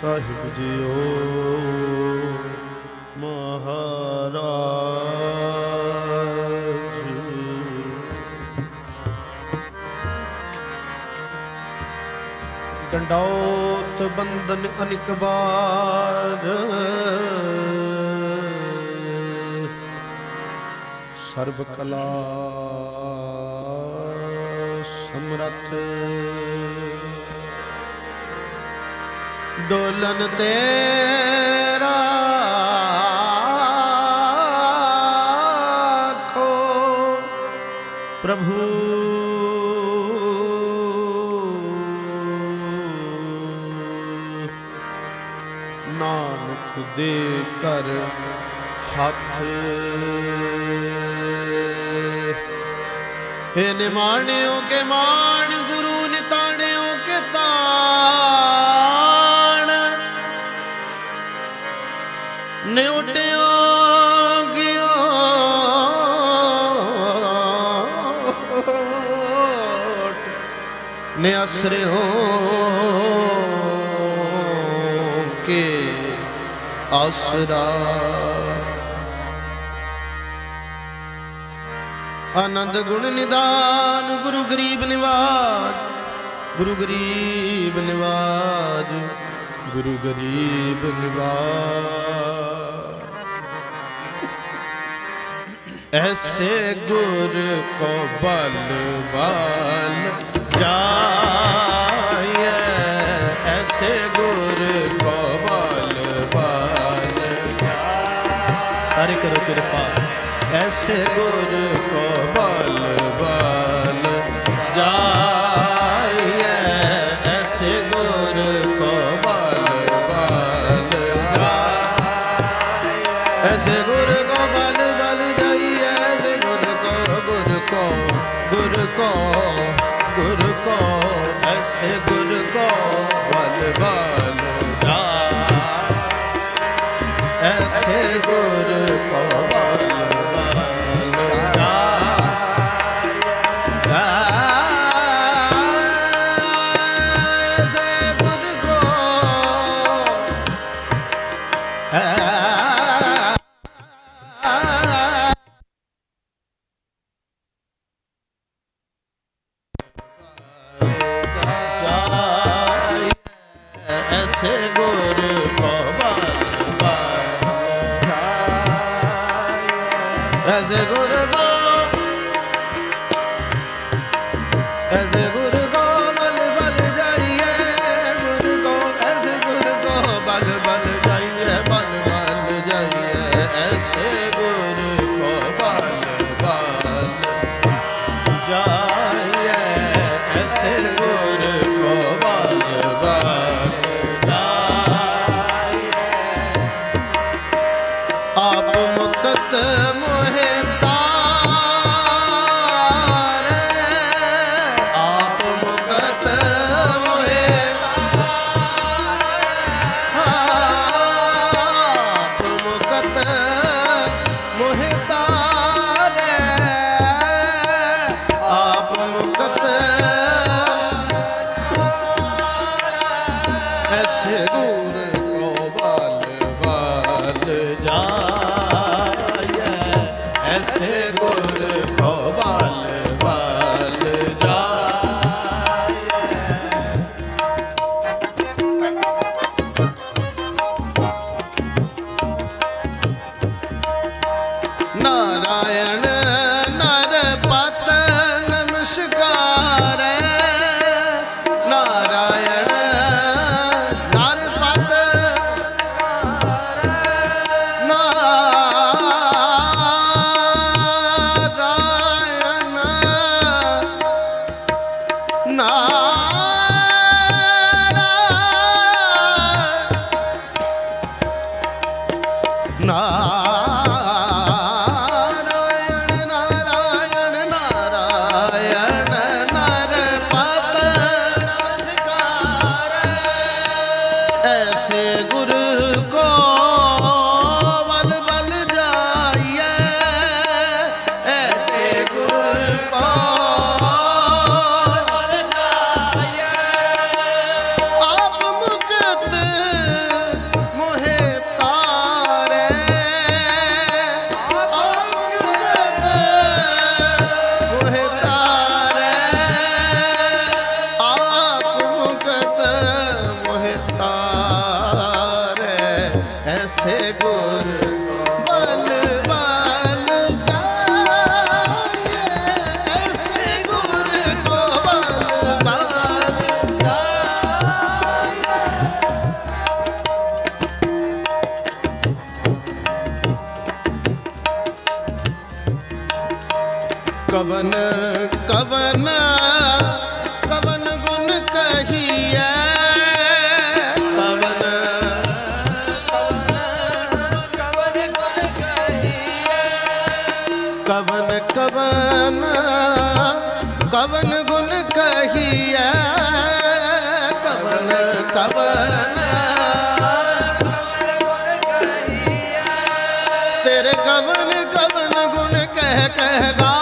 ਸਾਹਿਬ JIO. ਮਹਾਰਾਜ। ਡੰਡੌਤ ਬੰਦਨ ਅਨਿਕ ਬਾਰ ਸਰਬ ਕਲਾ ਸਮਰਥ। ਡੋਲਨ ਤੇਰਾ ਖੋ ਪ੍ਰਭੂ। ਨਾਨਕ ਦੇ ਕਰ ਹੱਥ। ਇਹ ਨਿਮਾਣਿਓ ਕੇ ਮਾਣ ਨੇ ਕੇ ਆਸਰਾ ਆਨੰਦ ਗੁਣ ਨਿਦਾਨ, ਗੁਰੂ ਗਰੀਬ ਨਿਵਾਜ, ਗੁਰੂ ਗਰੀਬ ਨਿਵਾਜ, ਗੁਰੂ ਗਰੀਬ ਨਿਵਾਜ। ਐਸੇ ਗੁਰ ਕੋ ਬਲ ਬਲ ਜਾਏ ਐਸੇ ਗੁਰ ਕੋ ਬਲ ਬਲ ਸਾਰੇ ਕਰੋ ਕਿਰਪਾ ਐਸੇ ਗੁਰ ਕੋ ਬਲ ਬਲ ਜਾਏ ਕਵਨ ਗੁਣ ਕਹੀਏ ਤੇਰੇ ਕਵਨ ਕਵਨ ਗੁਣ ਕਹਿ ਕਹਿਗਾ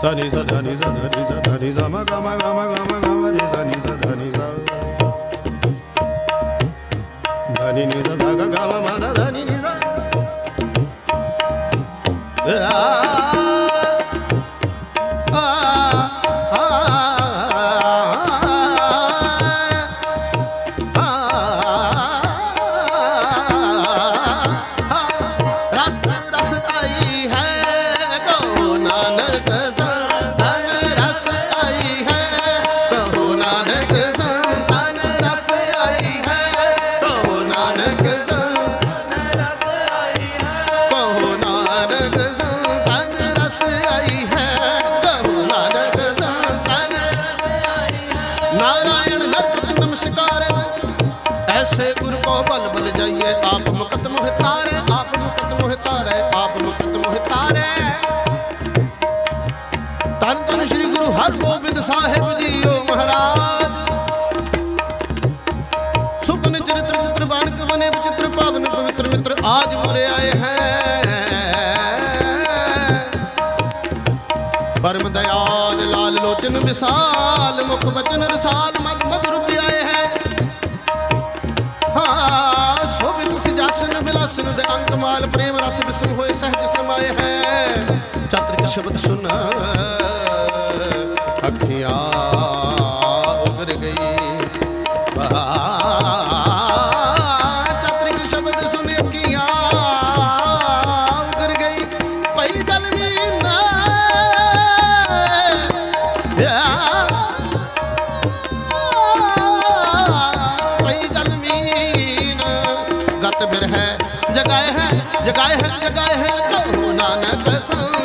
sa ni sa da ni sa da ni sa da ni sa ma ga ma ga ma ga ma ga ma ni sa ni sa da ni sa da ni ni sa da ga ga ma ma da da ni ni sa ah ਵਿਸਾਲ, ਮੁਖ ਬਚਨ ਰਸਾਲ, ਮਦ ਮਦ ਰੁਪਿਆਏ ਹੈ। ਹਾਂ, ਸੋਭਿਤ ਸਜਾਸਨ ਵਿਲਾਸਨ ਦੇ ਅੰਗ ਮਾਲ, ਪ੍ਰੇਮ ਰਸ ਬਿਸਮ ਹੋਏ, ਸਹਿਜ ਸਮਾਏ ਹੈ। ਚਾਤ੍ਰਿਕ ਸ਼ਬਦ ਸੁਨਾ। ਫਿਰ ਹੈ ਜਗਾਏ ਹੈ ਜਗਾਏ ਹੈ ਜਗਾਏ ਹੈ ਕਹੋ ਨਾਨਕ ਸੰਗ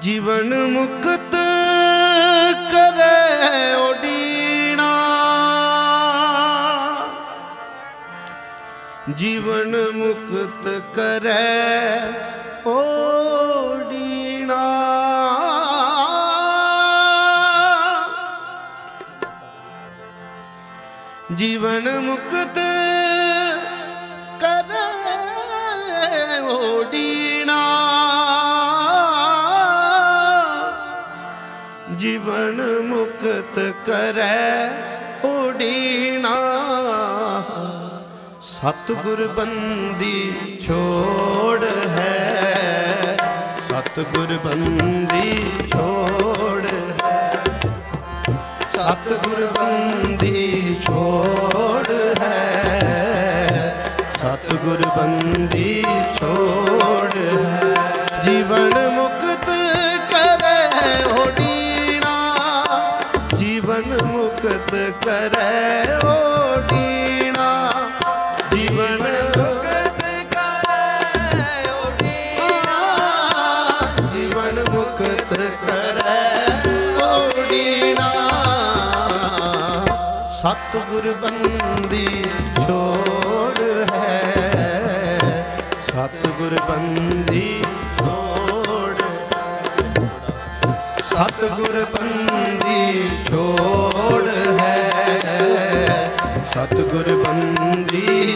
ਜੀਵਨ ਮੁਕਤ ਕਰੇ ਓਡੀਣਾ ਜੀਵਨ ਮੁਕਤ ਕਰੇ ਓਡੀਣਾ ਜੀਵਨ ਮੁਕਤ ਕਰੈ ਓਡੀਣਾ ਸਤਿਗੁਰ ਬੰਦੀ ਛੋੜ ਹੈ। ਸਤਿਗੁਰ ਬੰਦੀ ਛੋੜ ਹੈ। ਸਤਿਗੁਰ ਬੰਦੀ ਛੋੜ ਹੈ। ਸਤਿਗੁਰ ਬੰਦੀ ਛੋੜ ਹੈ। ਜੀਵਨ ਮੁਕਤ ਕਰੈ ਓਡੀਣਾ ਜੀਵਨ ਮੁਕਤ ਕਰੈ ਓਡੀਣਾ ਜੀਵਨ ਮੁਕਤ ਕਰੈ ਓਡੀਣਾ ਸਤਿਗੁਰ ਬੰਦੀ ਛੋੜ ਹੈ। ਸਤਿਗੁਰ ਬੰਦੀ ਛੋੜ ਸਤਿਗੁਰ ਬੰਦੀ ਸਤਿਗੁਰ ਬੰਦੀ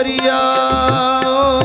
ਦਰਿਆ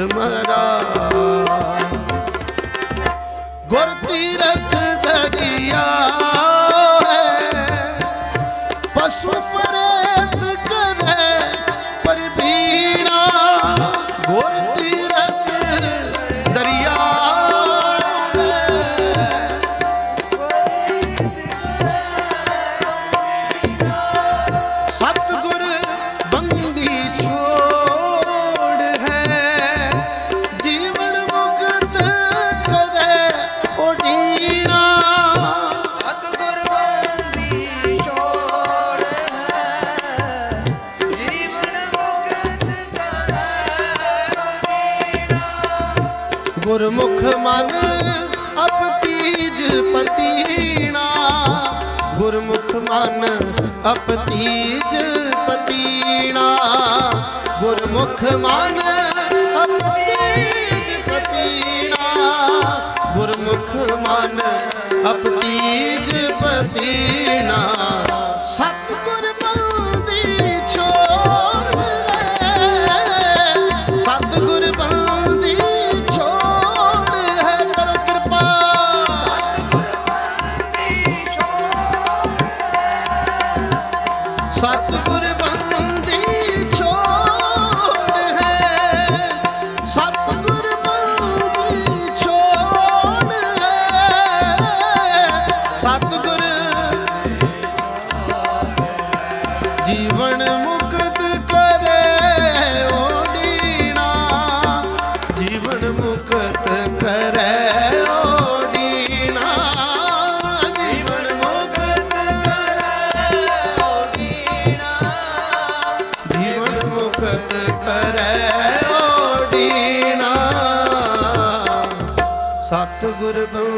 ਫੂਟ ਮਰਾ ਗੁਰ ਤੀਰਥ मुख मान would have been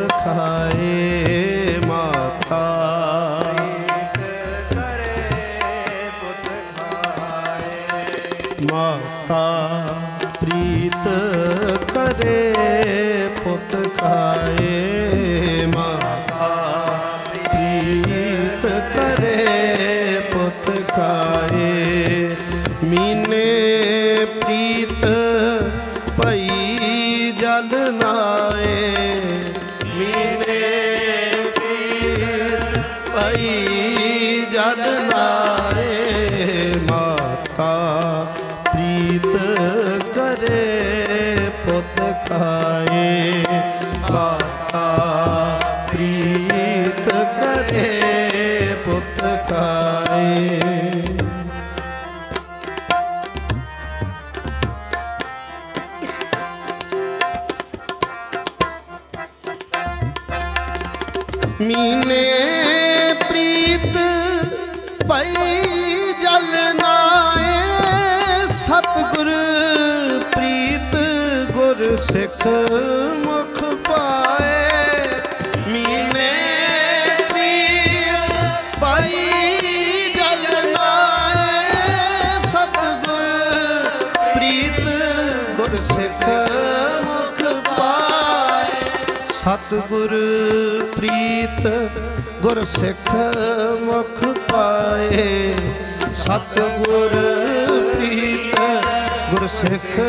ਖਾਏ। ਮੁਖ ਮੁਖ ਪਾਏ, ਮੀਨੇ ਵੀਰ ਪਾਈ ਜਲ ਨਾਏ। ਪ੍ਰੀਤ ਗੁਰ ਸਿੱਖ ਮੁਖ ਪਾਏ। ਸਤਿਗੁਰ ਪ੍ਰੀਤ ਗੁਰ ਸਿੱਖ ਮੁਖ ਪਾਏ। ਸਤਗੁਰ ਗੁਰ ਸਿੱਖ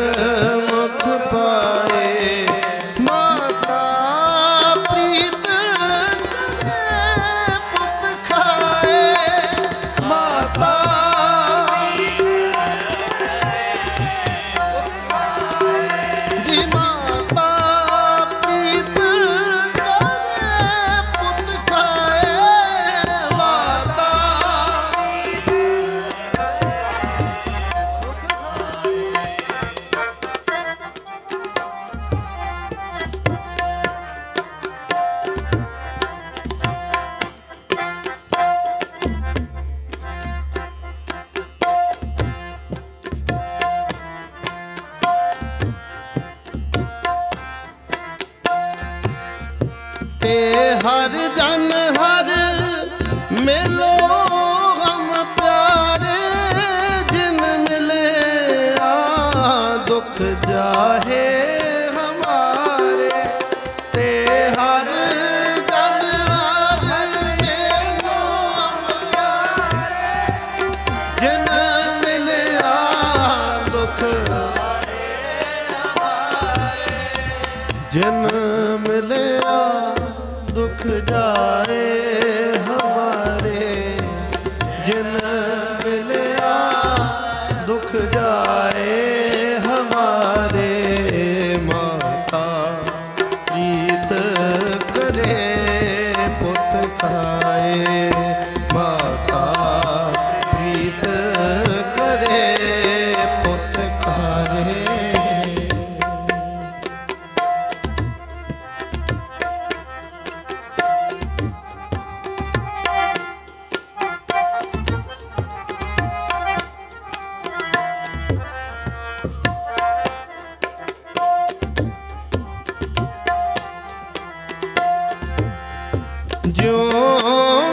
ਜੋ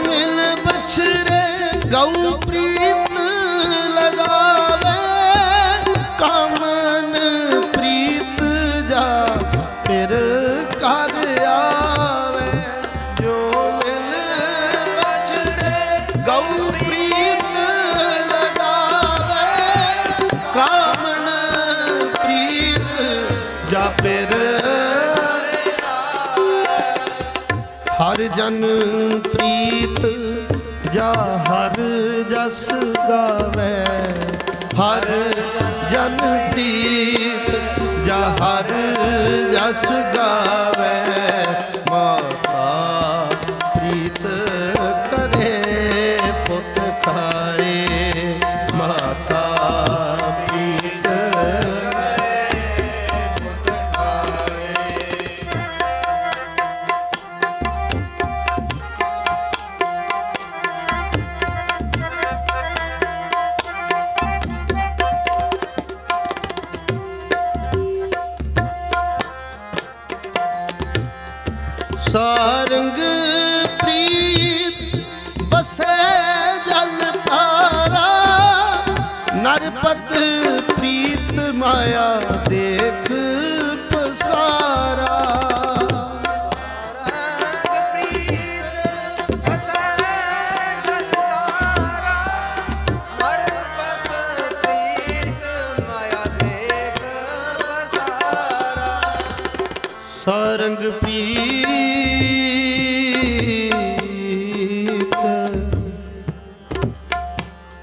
ਮਿਲ ਬਛਰੇ ਗਉ ਪ੍ਰੀ ਜਨ ਪ੍ਰੀਤ ਜਾ ਹਰ ਜਸ ਗਾਵੇ। ਹਰ ਜਨ ਪ੍ਰੀਤ ਜਾ ਹਰ ਜਸ ਗਾਵੇ।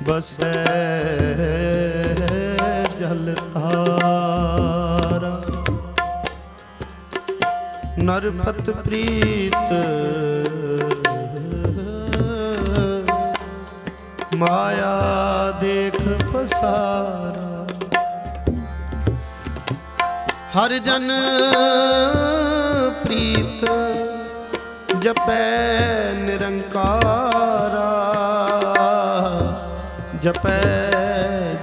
ਬਸੈ ਜਲ ਤਾਰਾ ਨਰਪਤ ਪ੍ਰੀਤ ਮਾਇਆ ਦੇਖ ਪਸਾਰਾ। ਹਰ ਜਨ ਪ੍ਰੀਤ ਜਪੈ ਨਿਰੰਕਾਰਾ। ਜਪੈ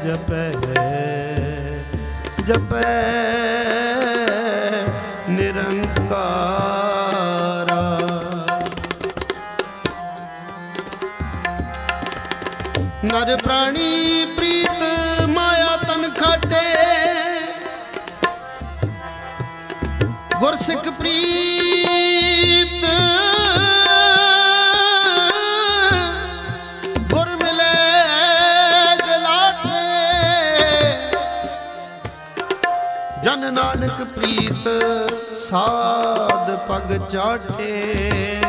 ਜਪੈ ਜਪੈ ਨਿਰੰਕਾਰ। ਨਰ ਪ੍ਰਾਣੀ ਪ੍ਰੀਤ ਸਾਧ ਪਗ ਚਾਟੇ।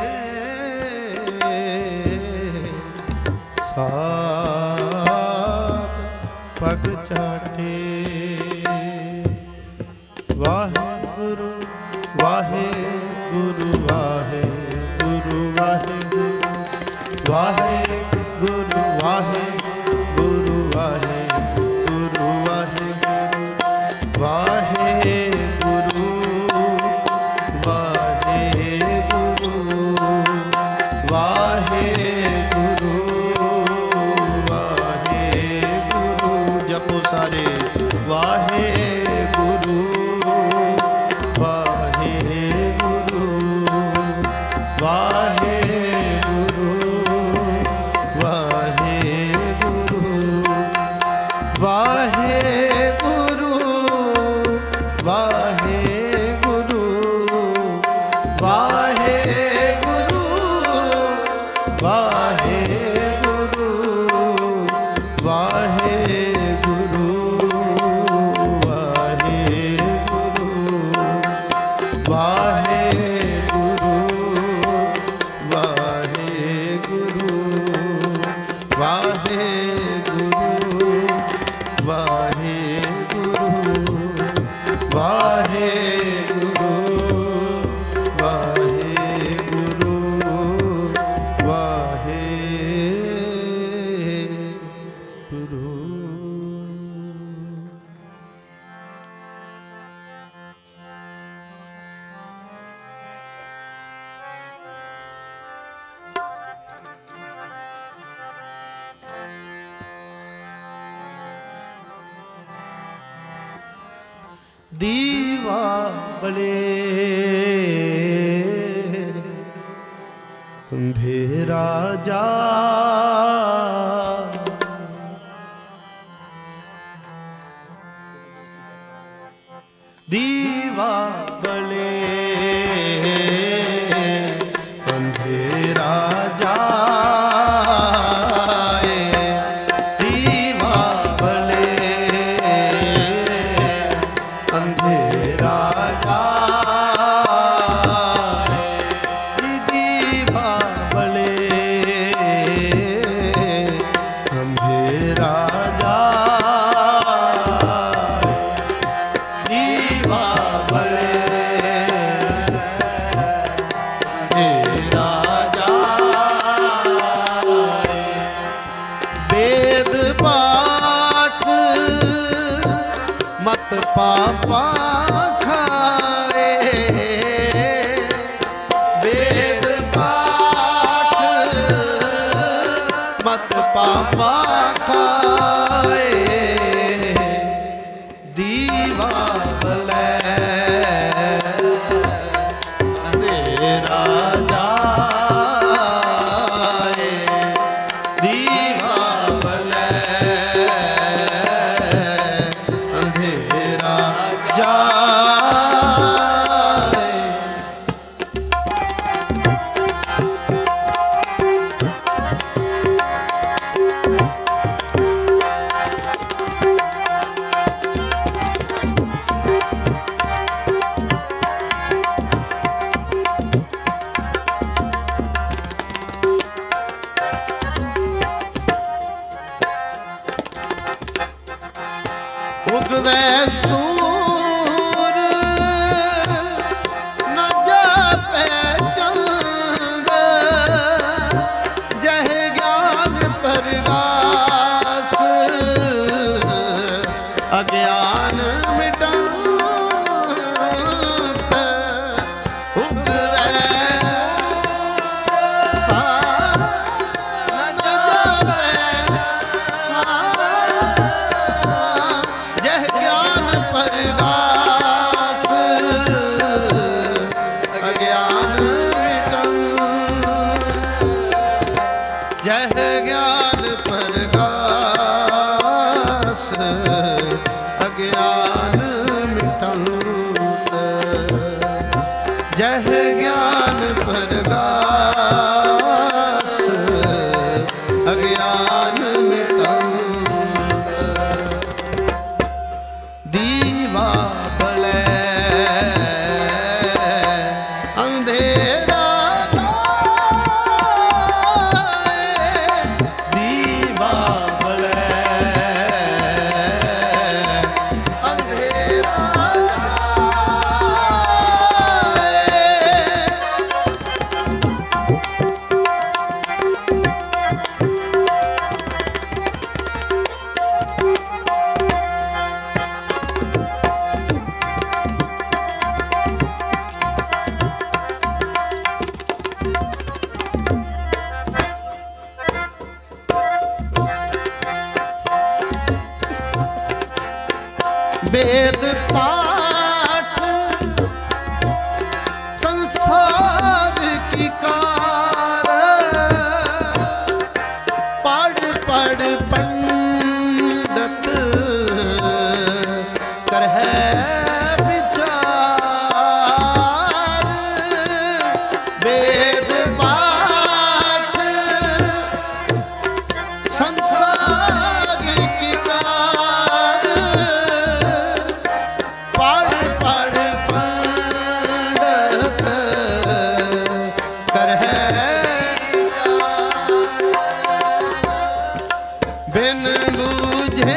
ਬਿਨ ਬੂਝੇ।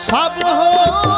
ਸਭ ਹੋਏ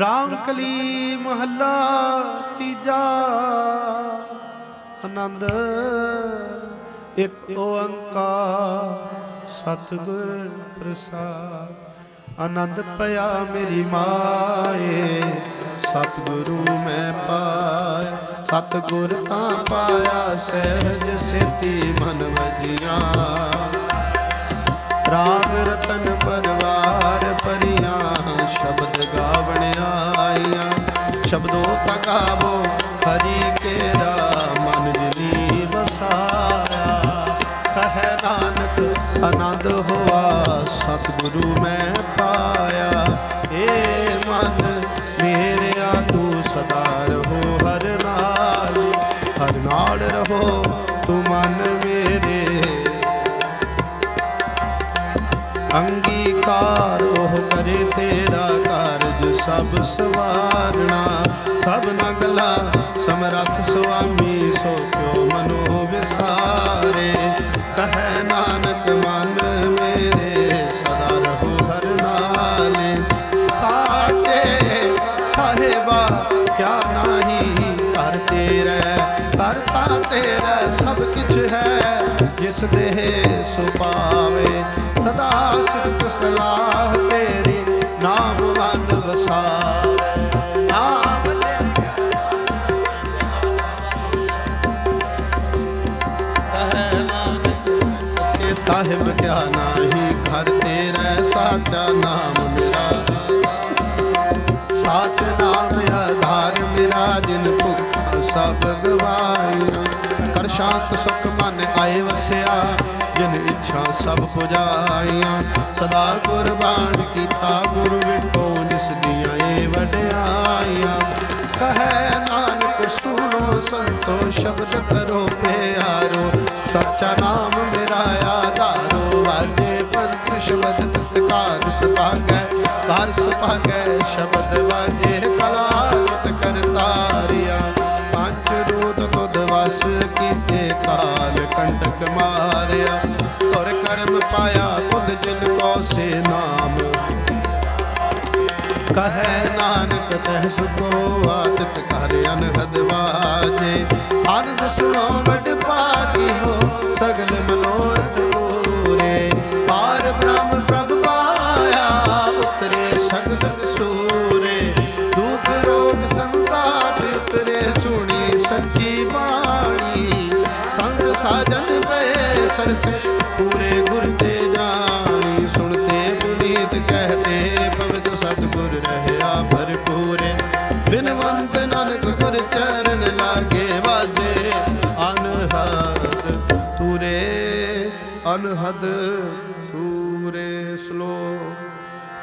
ਰਾਮ ਕਲੀ ਮਹੱਲਾ ਤੀਜਾ, ਆਨੰਦ ਇਕ ਓੰਕਾਰ, ਸਤਿਗੁਰ ਪ੍ਰਸਾਦ। ਆਨੰਦ ਪਿਆ ਮੇਰੀ ਮਾਏ, ਸਤਿਗੁਰੂ ਮੈਂ ਪਾਇਆ, ਸਤਿਗੁਰ ਤਾਂ ਪਾਇਆ, ਸਹਿਜ ਸੇਤੀ ਮਨ ਵਜੀਆਂ। ਰਾਗ ਰਤਨ ਪਰਵਾਰ ਪਰੀਆਂ, ਸ਼ਬਦ ਗਾਵਣ ਆਈਆਂ ਸ਼ਬਦੋ ਤਗਾਵੋ ਹਰੀ ਕੇਰਾ, ਮਨ ਜਨੀ ਵਸਾਇਆ। ਕਹੈ ਨਾਨਕ, ਆਨੰਦ ਹੋਆ, ਸਤਿਗੁਰੂ ਮੈਂ ਪਾਇਆ। ਏ ਮਨ, ਮੇਰਿਆ ਤੂੰ ਸਦਾ ਰਹੋ ਹਰ ਨਾਲ। ਹਰ ਨਾਲ ਰਹੋ ਤੂੰ ਮਨ ਅੰਗੀਕਾਰ, ਉਹ ਕਰੇ ਤੇਰਾ ਕਾਰਜ ਸਭ ਸਵਾਰਣਾ। ਸਭ ਨਗਲਾ ਸਮਰੱਥ ਸੁਆਮੀ, ਸੋ ਕਿਉ ਮਨੋ ਵਿਸਾਰੇ? ਕਹੈ ਨਾਨਕ ਜਿਸ ਦੇਹ ਸੋ ਪਾਵੇ ਸਦਾ ਸਿਫਤ ਸਲਾਹ ਤੇਰੀ ਨਾਮ ਮਨ ਵਸਾਵੇ। ਨਾਮ ਸਾਹਿਬ ਕਿਆ ਨਾਹੀ ਘਰ ਤੇਰਾ ਸਾਚਾ ਨਾਮ ਮੇਰਾ। ਸਾਚ ਨਾਮ ਆਧਾਰ ਮੇਰਾ ਜਿਨ ਭੁੱਖਾ ਸਭ ਗਵਾਈਆਂ। ਕਰ ਸ਼ਾਂਤ ਸੁਖ ਮਨ ਆਏ ਵਸਿਆ, ਜਿਨ ਇੱਛਾ ਸਭ ਪੁਜਾਈਆਂ। ਸਦਾ ਗੁਰਬਾਣ ਕੀਤਾ ਗੁਰ ਵਿਟੋ ਜਿਸ ਦੀਆਂ ਏ ਵਡਿਆਈਆਂ। ਕਹੈ ਨਾਨਕ ਸੁਣੋ ਸੰਤੋ, ਸ਼ਬਦ ਕਰੋ ਪਿਆਰੋ। ਸੱਚਾ ਨਾਮ ਮੇਰਾ ਆਧਾਰੋ, ਵਾਜੇ ਪੰਥ ਸ਼ਬਦ ਤਤਕਾਰ ਸੁਭਾਗੈ ਕਾਰ ਸੁਭਾਗੈ, ਸ਼ਬਦ ਵਾਜੇ ਕਲਾਗਤ ਕਰਤਾਰਿਆ ਪੰਜ ਤੁਧ ਕੀਤੇ ਕਾਲ ਕੰਟਕ ਮਾਰਿਆ, ਤੁਰ ਕਰਮ ਪਾਇਆ ਤੁਧ ਜਿਨ ਕੋ ਸੇ ਨਾਮ। ਕਹੈ ਨਾਨਕ, ਤਹਿ ਸੁਖੋ ਆਦਿਤ ਕਰ ਅਨਹਦ ਵਾਜੇ। ਆਨੰਦ ਸੁਣੋ ਵਡ ਪਾਗੀ ਹੋ, ਸਗਲ ਮਨੋਰਥ ਪੂਰੇ। ਪਾਰ ਬ੍ਰਹਮ ਅਨਹਦ ਤੂਰੇ ਅਨਹਦ ਤੂਰੇ ਸਲੋ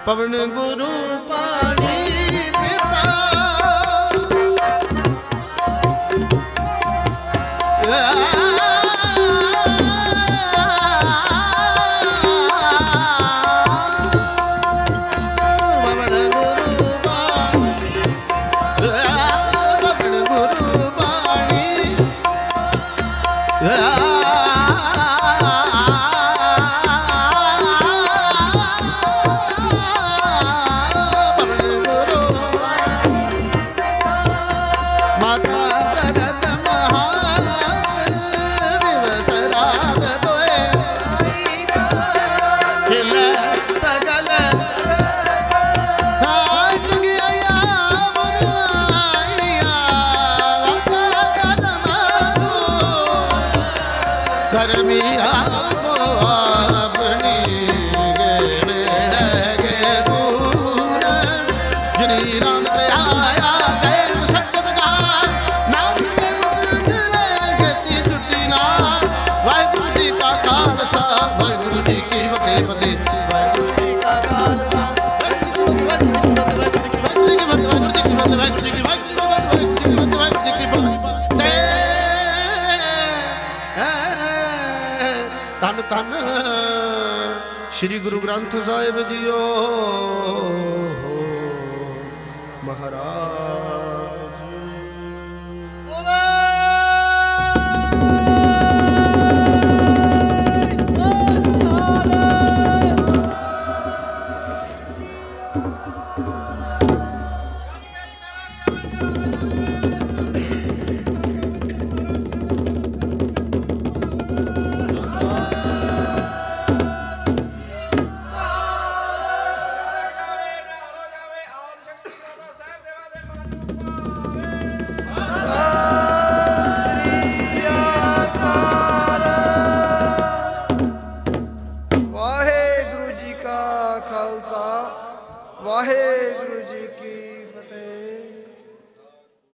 ਪਵਨ ਗੁਰੂ ਪਾਣੀ ਸ੍ਰੀ ਗੁਰੂ ਗ੍ਰੰਥ ਸਾਹਿਬ ਜੀਓ।